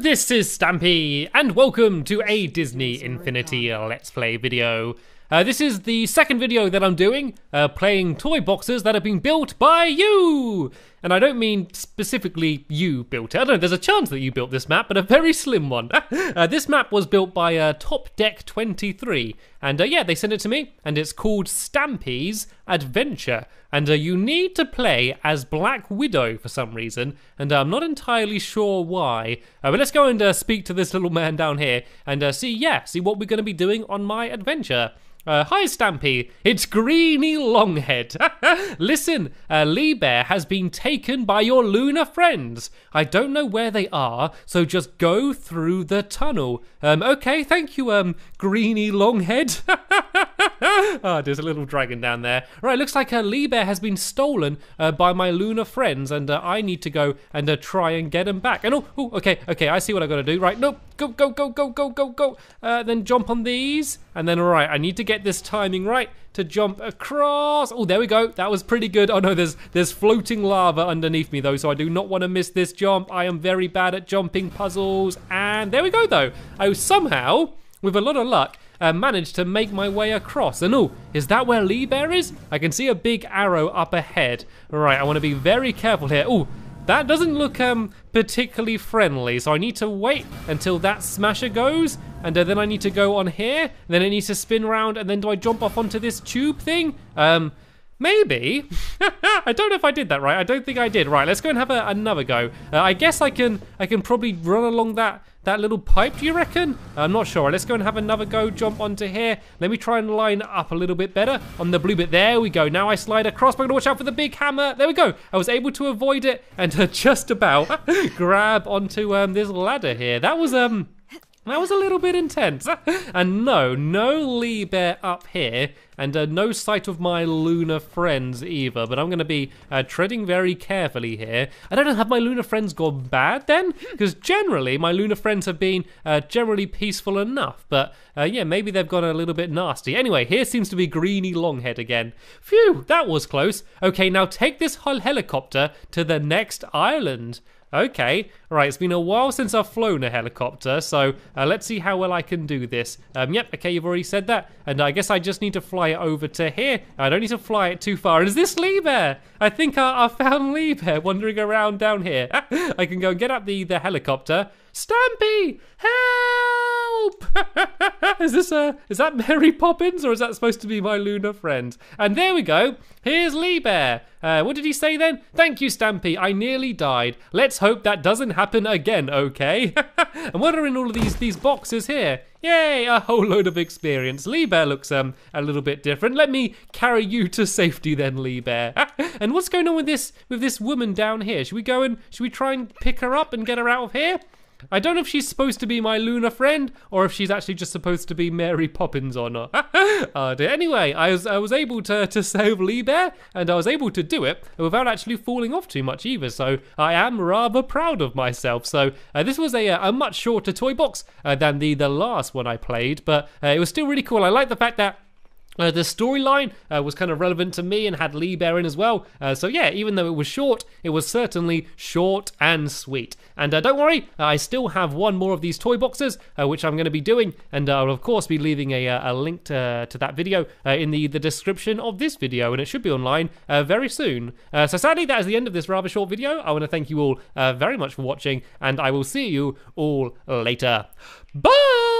this is Stampy, and welcome to a Disney Infinity Let's Play video. Uh, this is the second video that I'm doing, uh, playing toy boxes that have been built by you! And I don't mean specifically you built it. I don't know, there's a chance that you built this map, but a very slim one. uh, this map was built by uh, Top Deck 23, and uh, yeah, they sent it to me, and it's called Stampy's Adventure. And uh, you need to play as Black Widow for some reason, and I'm not entirely sure why. but let's go and speak to this little man down here and see, yeah, see what we're going to be doing on my adventure. Uh, hi, Stampy. It's Greeny Longhead. Listen, uh, Lee Bear has been taken by your lunar friends. I don't know where they are, so just go through the tunnel. Um, okay, thank you, um, Greeny Longhead. oh, there's a little dragon down there. Right, looks like uh, Lee Bear has been stolen uh, by my lunar friends, and uh, I need to go and uh, try and get him back. And oh, oh, okay, okay, I see what I got to do. Right, no, go, go, go, go, go, go, go. Uh, then jump on these, and then right, I need to get this timing right to jump across. Oh, there we go. That was pretty good. Oh no, there's there's floating lava underneath me though, so I do not want to miss this jump. I am very bad at jumping puzzles. And there we go though. Oh, somehow, with a lot of luck, uh, managed to make my way across. And oh, is that where Lee Bear is? I can see a big arrow up ahead. Right, I want to be very careful here. Oh, that doesn't look um, particularly friendly, so I need to wait until that smasher goes, and uh, then I need to go on here, then it needs to spin round, and then do I jump off onto this tube thing? Um, Maybe. I don't know if I did that right. I don't think I did. Right, let's go and have a, another go. Uh, I guess I can I can probably run along that that little pipe, do you reckon? I'm not sure. Let's go and have another go, jump onto here. Let me try and line up a little bit better on the blue bit. There we go. Now I slide across, I'm gonna watch out for the big hammer. There we go. I was able to avoid it and to just about grab onto um, this ladder here. That was um that was a little bit intense. and no, no Lee Bear up here, and uh, no sight of my lunar friends either. But I'm going to be uh, treading very carefully here. I don't know, have my lunar friends gone bad then? Because generally, my lunar friends have been uh, generally peaceful enough. But uh, yeah, maybe they've gone a little bit nasty. Anyway, here seems to be Greeny Longhead again. Phew, that was close. Okay, now take this hull helicopter to the next island. Okay, right, it's been a while since I've flown a helicopter, so uh, let's see how well I can do this. Um, yep, okay, you've already said that, and I guess I just need to fly it over to here. I don't need to fly it too far. Is this Lee Bear? I think I, I found Lee Bear wandering around down here. I can go and get up the, the helicopter. Stampy, help! is this a, is that Mary Poppins, or is that supposed to be my lunar friend? And there we go, here's Lee Bear. Uh, what did he say then? Thank you, Stampy. I nearly died. Let's hope that doesn't happen again, okay? and what are in all of these these boxes here? Yay, a whole load of experience. Lee Bear looks um a little bit different. Let me carry you to safety then, Lee Bear. and what's going on with this with this woman down here? Should we go and should we try and pick her up and get her out of here? I don't know if she's supposed to be my lunar friend or if she's actually just supposed to be Mary Poppins or not. oh dear. Anyway, I was I was able to, to save Lee Bear and I was able to do it without actually falling off too much either. So I am rather proud of myself. So uh, this was a, a much shorter toy box uh, than the, the last one I played, but uh, it was still really cool. I like the fact that uh, the storyline uh, was kind of relevant to me and had Lee Bear in as well. Uh, so yeah, even though it was short, it was certainly short and sweet. And uh, don't worry, I still have one more of these toy boxes, uh, which I'm going to be doing, and I'll of course be leaving a, uh, a link to, to, that video in the, the description of this video, and it should be online very soon. so sadly, that is the end of this rather short video. I want to thank you all very much for watching, and I will see you all later. Bye!